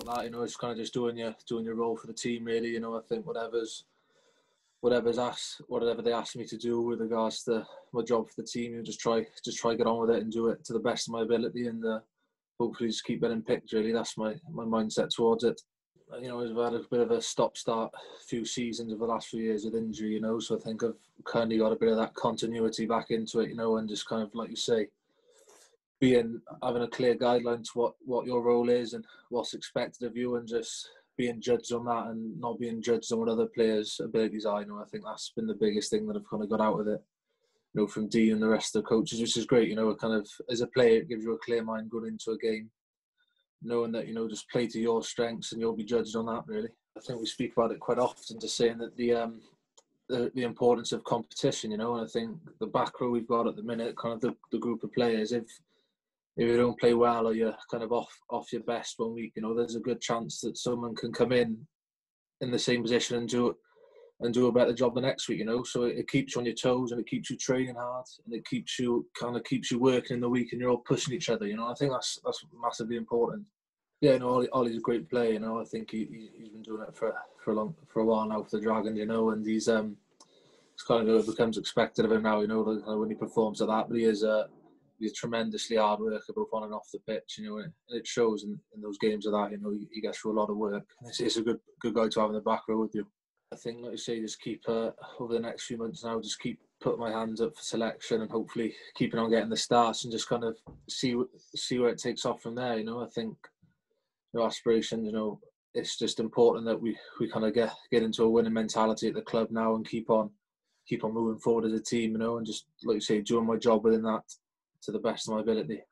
about that. You know, it's kind of just doing your doing your role for the team. Really, you know, I think whatever's whatever's asked, whatever they ask me to do with regards to my job for the team, you know, just try just try get on with it and do it to the best of my ability, and uh, hopefully just keep getting picked. Really, that's my my mindset towards it. You know, I've had a bit of a stop-start few seasons over the last few years with injury. You know, so I think I've kind of got a bit of that continuity back into it. You know, and just kind of like you say being having a clear guideline to what what your role is and what's expected of you, and just being judged on that and not being judged on what other players' abilities are. You know, I think that's been the biggest thing that I've kind of got out of it. You know, from D and the rest of the coaches, which is great. You know, it kind of as a player, it gives you a clear mind going into a game, knowing that you know just play to your strengths and you'll be judged on that. Really, I think we speak about it quite often, just saying that the um the, the importance of competition. You know, and I think the back row we've got at the minute, kind of the, the group of players, if if you don't play well or you're kind of off off your best one week, you know, there's a good chance that someone can come in in the same position and do it and do a better job the next week, you know. So it, keeps you on your toes and it keeps you training hard and it keeps you kind of keeps you working in the week and you're all pushing each other, you know. I think that's that's massively important. Yeah, you know, Ollie, Ollie's a great player, you know. I think he he's been doing it for for a long for a while now for the Dragons, you know, and he's um it's kind of becomes expected of him now, you know, when he performs at that. But he is a he's tremendously hard worker both on and off the pitch, you know, and it shows in, in those games of that, you know, he, gets through a lot of work. It's, it's, a good good guy to have in the back row with you. I think, like you say, just keep uh, over the next few months now, just keep putting my hands up for selection and hopefully keeping on getting the starts and just kind of see see where it takes off from there. You know, I think your know, aspirations. You know, it's just important that we we kind of get get into a winning mentality at the club now and keep on keep on moving forward as a team. You know, and just like you say, doing my job within that to the best of my ability.